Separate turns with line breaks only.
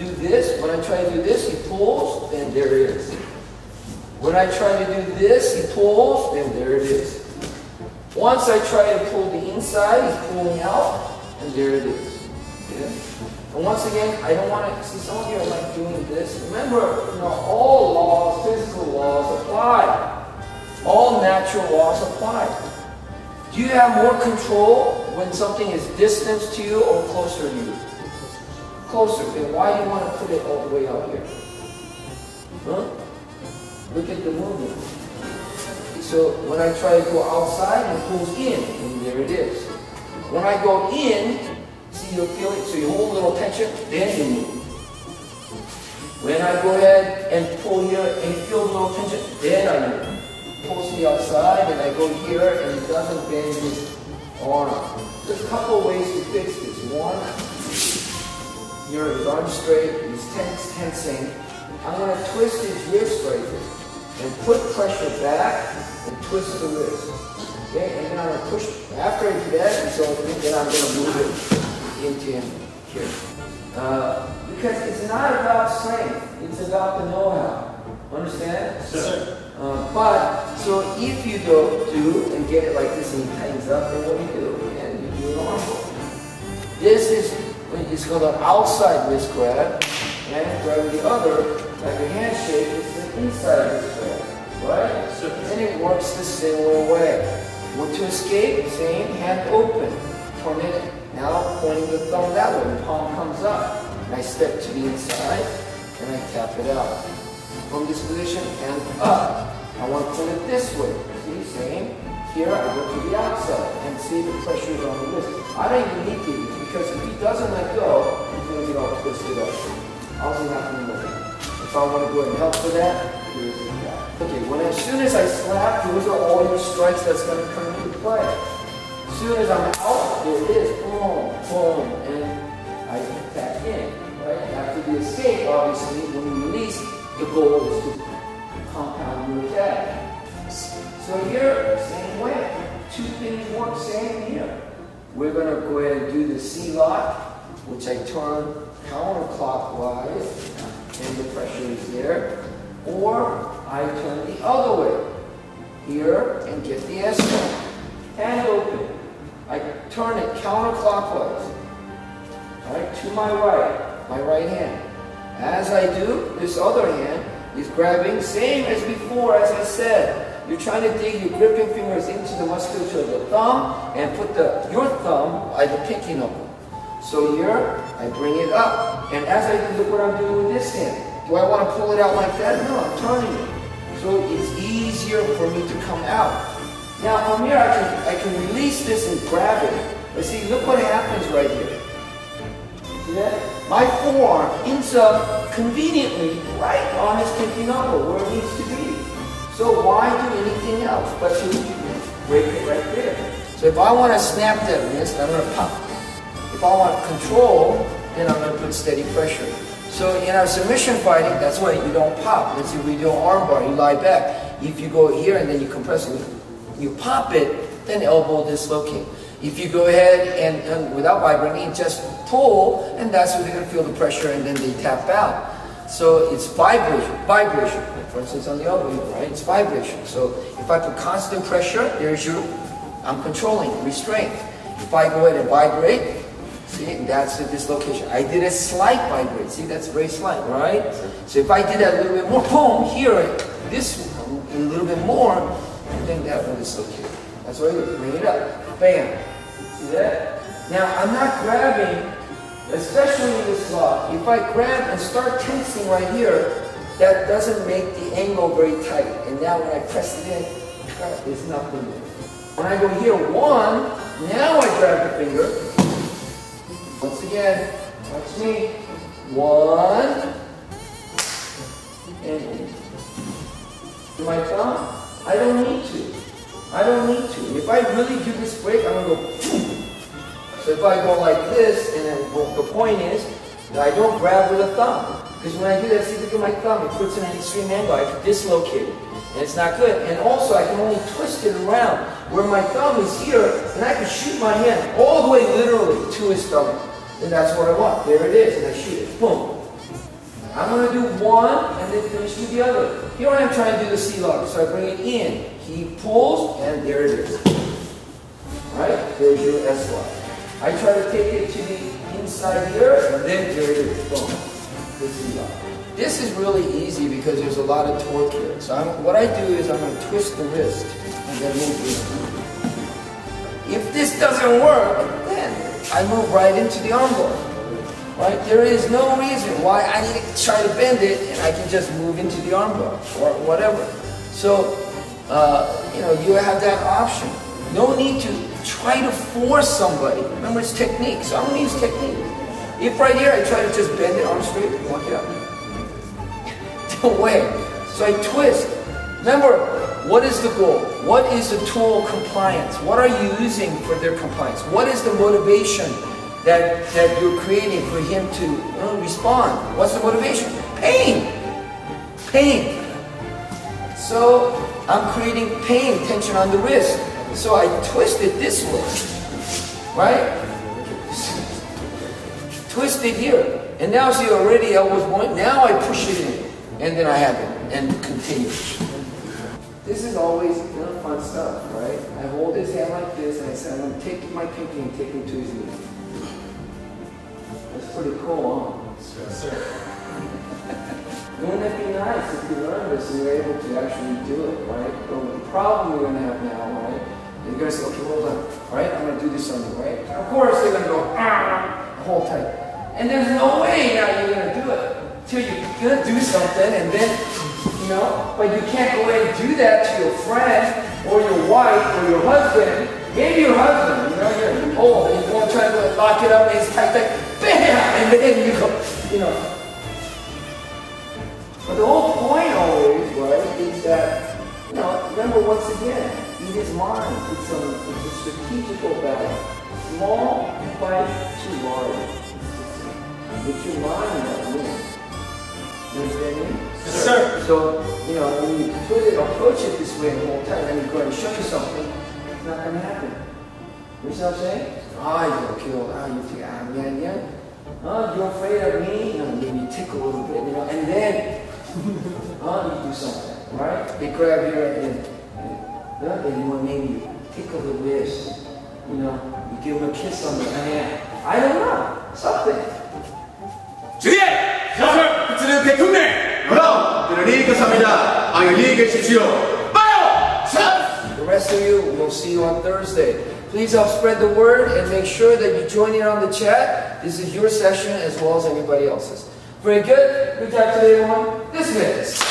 do this, when I try to do this, he pulls, and there it is. When I try to do this, he pulls, and there it is. Once I try to pull the inside, he's pulling out, and there it is. Okay? And once again, I don't want to, see some of you are like doing this. Remember, you know, all laws, physical laws apply. All natural laws apply. Do you have more control when something is distant to you or closer to you? Closer. Then why do you want to put it all the way out here? Huh? Look at the movement. So when I try to go outside, it pulls in, and there it is. When I go in, see you feel it, so you hold a little tension, then you move. When I go ahead and pull here and feel a little tension, then I move pulls me outside and I go here and it doesn't bend his arm. There's a couple ways to fix this. One, here his arm straight, he's tense, tensing. I'm going to twist his wrist right here and put pressure back and twist the wrist. Okay, and then I'm going to push, after I do that, so then I'm going to move it into him here. Uh, because it's not about strength, it's about the know-how. Understand?
Sir.
Uh, but, so if you do, do and get it like this and it tightens up, then what do you do? It's the outside wrist grab, and grab the other, like a handshake, it's the inside wrist grab, right?
So.
And it works the similar way. Want to escape? Same, hand open. Turn it, now pointing the thumb that way, the palm comes up. And I step to the inside, and I tap it out from this position and up. I want to pull it this way. See, same. Here I go to the outside and see the pressure is on the wrist. I don't even need to because if he doesn't let go, he's going to get all twisted up. How's he not going to move? If I want to go ahead and help for that, here's the guy. Okay, when as soon as I slap, those are all your strikes that's going to come into play. As soon as I'm out, there it is. Boom, boom, and I get back in. Right? After the escape, obviously, when you release, the goal is to compound your attack. So here, same way. Two things work same here. We're going to go ahead and do the C lock, which I turn counterclockwise, and the pressure is there. Or I turn the other way, here, and get the S lock. Hand open. I turn it counterclockwise, right, to my right, my right hand. As I do, this other hand is grabbing, same as before, as I said. You're trying to dig your gripping fingers into the musculature of the thumb and put the your thumb by the pinky knuckle. So here, I bring it up. And as I do, look what I'm doing with this hand. Do I want to pull it out like that? No, I'm turning it. So it's easier for me to come out. Now from here, I can, I can release this and grab it. But see, look what happens right here. See that? My forearm ends up conveniently right on his pinky knuckle where it do anything else but to break it right there? So if I want to snap that wrist, I'm going to pop. If I want control, then I'm going to put steady pressure. So in our submission fighting, that's why you don't pop. Let's say we do an arm bar, you lie back. If you go here and then you compress it, you pop it, then elbow dislocate. If you go ahead and, and without vibrating, just pull, and that's where they're going to feel the pressure, and then they tap out. So it's vibration, vibration. For instance, on the elbow, right? It's vibration. So if I put constant pressure, there's your, I'm controlling, restraint. If I go ahead and vibrate, see, that's the dislocation. I did a slight vibrate. See, that's very slight, right? So if I did that a little bit more, boom, here, this a little bit more, then that will dislocate. That's why you bring it up. Bam. See that? Now, I'm not grabbing especially in this lock, if I grab and start tensing right here, that doesn't make the angle very tight. And now when I press it in, it's nothing. When I go here, one, now I grab the finger. Once again, watch me. One, and my thumb, I don't need to. I don't need to. If I really do this break, I'm gonna go so if I go like this, and then the point is that I don't grab with a thumb. Because when I do that, see, look at my thumb, it puts it in an extreme angle. I can dislocate it. And it's not good. And also, I can only twist it around where my thumb is here, and I can shoot my hand all the way literally to his stomach. And that's what I want. There it is, and I shoot it. Boom. I'm going to do one and then finish with the other. Here I am trying to do the C lock. So I bring it in. He pulls and there it is. Right? There's your S lock. I try to take it to the inside here and then there it is. Boom. This is really easy because there's a lot of torque here. So I'm, what I do is I'm going to twist the wrist and then move it. If this doesn't work, then I move right into the armbar. Right? There is no reason why I need to try to bend it and I can just move into the armbar or whatever. So, uh, you know, you have that option. No need to try to force somebody. Remember, it's technique. So I'm going to use technique. If right here I try to just bend it arm straight, walk it up. No way. So I twist. Remember, what is the goal? What is the tool compliance? What are you using for their compliance? What is the motivation that, that you're creating for him to you know, respond. What's the motivation? Pain. Pain. So I'm creating pain, tension on the wrist. So I twist it this way. Right? Twist it here. And now see already I was going, now I push it in. And then I have it and continue. This is always fun stuff, right? I hold his hand like this and I say, I'm going to take my pinky and take him to his knee That's pretty cool, huh?
Yes, sir.
Wouldn't it be nice if you learned this and you were able to actually do it, right? But the problem you're going to have now, right? You're going to say, okay, hold on, right? I'm going to do this on you, right? of course, they're going to go, ah, hold tight. And there's no way now you're going to do it until you're going to do something and then, you know, but you can't go ahead and do that to your friend or your wife or your husband. Maybe your husband, you know, you're old and you want to try to lock it up and it's tight, tight bam, and then you go, you know. But the whole point always, right, is that, you know, remember once again, in his mind, it's a, it's a strategical battle. Small fight too large. It's your mind that wins. You understand me?
Yes, sir.
So, you know, when you put it, approach it this way the whole time, and you go and show you something, it's not going to happen. You see what I'm saying? Ah, you're killed. Ah, you think, ah, man, yeah. Oh, you're afraid of me? You know, maybe tickle a little bit, you know, and then, oh, you do something, right? They grab your and, and, and you want maybe tickle the wrist, you know, you give them a kiss on the hand. I don't know, something.
주의! 셔틀! 붙이는 대통령! 그럼! 그러니 감사합니다. 안녕히 계십시오. 빠요! 샷!
The rest of you, we'll see you on Thursday. Please help spread the word and make sure that you join in on the chat. This is your session as well as anybody else's. Very good. Good job today, everyone. Dismiss.